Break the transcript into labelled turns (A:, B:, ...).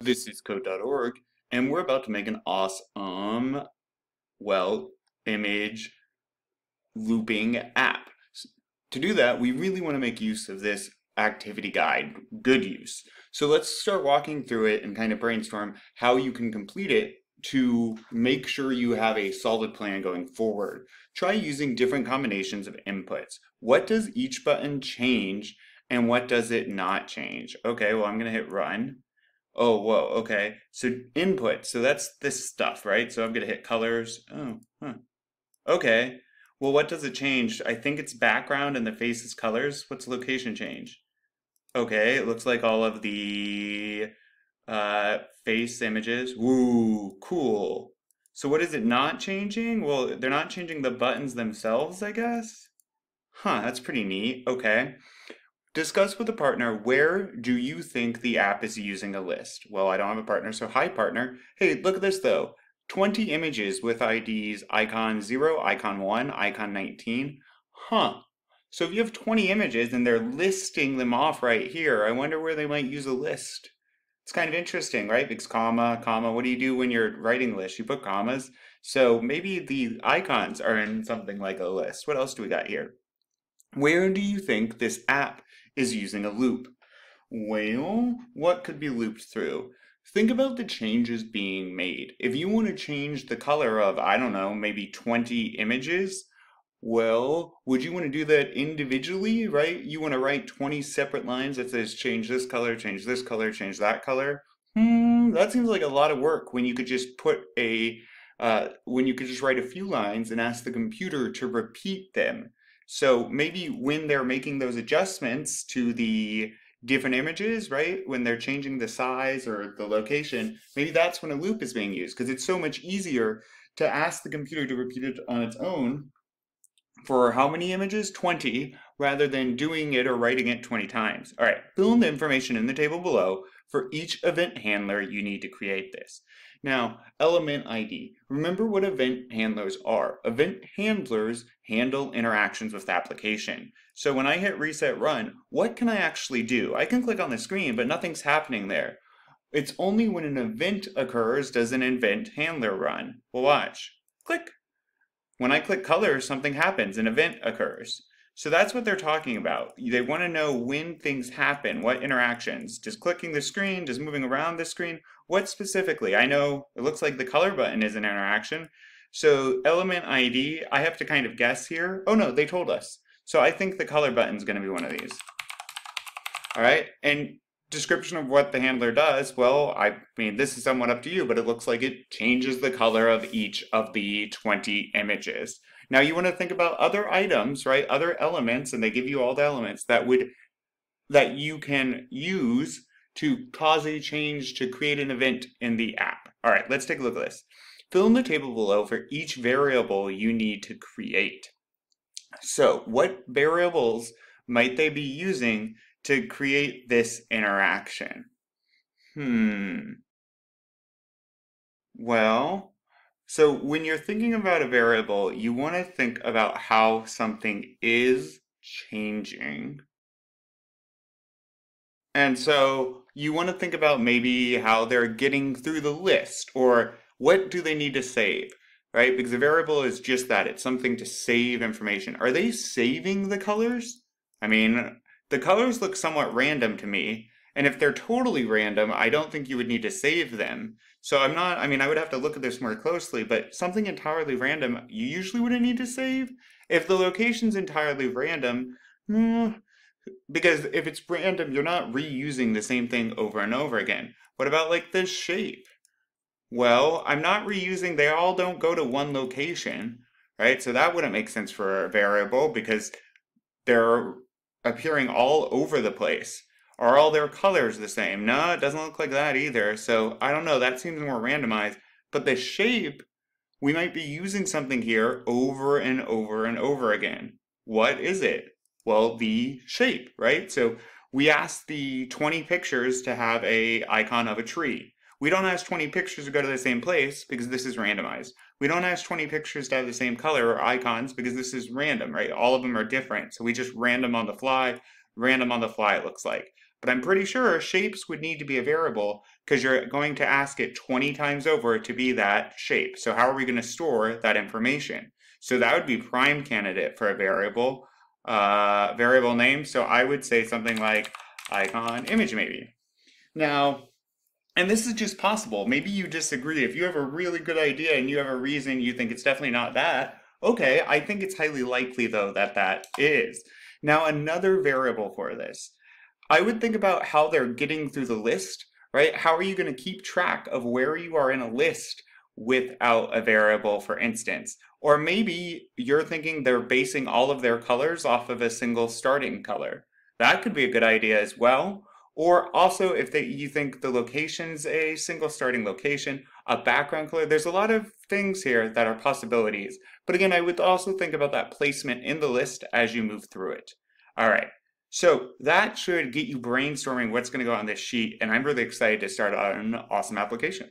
A: This is code.org, and we're about to make an awesome, well, image looping app. To do that, we really want to make use of this activity guide, good use. So let's start walking through it and kind of brainstorm how you can complete it to make sure you have a solid plan going forward. Try using different combinations of inputs. What does each button change and what does it not change? Okay, well, I'm going to hit run. Oh, whoa, okay. So input, so that's this stuff, right? So I'm gonna hit colors. Oh, huh. Okay. Well, what does it change? I think it's background and the face is colors. What's location change? Okay, it looks like all of the uh, face images. Woo, cool. So what is it not changing? Well, they're not changing the buttons themselves, I guess? Huh, that's pretty neat. Okay. Discuss with a partner where do you think the app is using a list? Well, I don't have a partner, so hi partner. Hey, look at this though. 20 images with IDs icon 0, icon 1, icon 19. Huh. So if you have 20 images and they're listing them off right here, I wonder where they might use a list. It's kind of interesting, right? Because comma, comma, what do you do when you're writing lists? You put commas. So maybe the icons are in something like a list. What else do we got here? Where do you think this app is using a loop. Well, what could be looped through? Think about the changes being made. If you want to change the color of, I don't know, maybe 20 images, well, would you want to do that individually, right? You want to write 20 separate lines that says change this color, change this color, change that color? Hmm, that seems like a lot of work when you could just put a, uh, when you could just write a few lines and ask the computer to repeat them. So maybe when they're making those adjustments to the different images, right? When they're changing the size or the location, maybe that's when a loop is being used because it's so much easier to ask the computer to repeat it on its own for how many images? 20, rather than doing it or writing it 20 times. All right, fill in the information in the table below for each event handler you need to create this. Now, element ID. Remember what event handlers are. Event handlers handle interactions with the application. So when I hit reset run, what can I actually do? I can click on the screen, but nothing's happening there. It's only when an event occurs does an event handler run. Well, watch. Click. When I click color, something happens, an event occurs. So that's what they're talking about. They want to know when things happen, what interactions. Does clicking the screen, does moving around the screen, what specifically? I know it looks like the color button is an interaction. So element ID, I have to kind of guess here. Oh no, they told us. So I think the color button is going to be one of these. All right, and description of what the handler does, well, I mean, this is somewhat up to you, but it looks like it changes the color of each of the 20 images. Now you want to think about other items, right? Other elements, and they give you all the elements that would that you can use to cause a change to create an event in the app. All right, let's take a look at this. Fill in the table below for each variable you need to create. So what variables might they be using to create this interaction? Hmm. Well, so when you're thinking about a variable, you want to think about how something is changing. And so you want to think about maybe how they're getting through the list or what do they need to save, right? Because a variable is just that. It's something to save information. Are they saving the colors? I mean, the colors look somewhat random to me. And if they're totally random, I don't think you would need to save them. So I'm not, I mean, I would have to look at this more closely, but something entirely random, you usually wouldn't need to save. If the location's entirely random, hmm, because if it's random, you're not reusing the same thing over and over again. What about like this shape? Well, I'm not reusing, they all don't go to one location, right? So that wouldn't make sense for a variable because they're appearing all over the place. Are all their colors the same? No, it doesn't look like that either. So I don't know, that seems more randomized. But the shape, we might be using something here over and over and over again. What is it? Well, the shape, right? So we asked the 20 pictures to have a icon of a tree. We don't ask 20 pictures to go to the same place because this is randomized. We don't ask 20 pictures to have the same color or icons because this is random, right? All of them are different. So we just random on the fly, random on the fly it looks like. but I'm pretty sure shapes would need to be a variable because you're going to ask it 20 times over to be that shape. So how are we going to store that information? So that would be prime candidate for a variable, uh, variable name. So I would say something like icon image maybe. Now, and this is just possible. Maybe you disagree. If you have a really good idea and you have a reason you think it's definitely not that, okay, I think it's highly likely though that that is. Now, another variable for this, I would think about how they're getting through the list, right? How are you going to keep track of where you are in a list without a variable, for instance? Or maybe you're thinking they're basing all of their colors off of a single starting color. That could be a good idea as well. Or also if they, you think the location's a single starting location, a background color, there's a lot of things here that are possibilities. But again, I would also think about that placement in the list as you move through it. All right, so that should get you brainstorming what's gonna go on this sheet, and I'm really excited to start on an awesome application.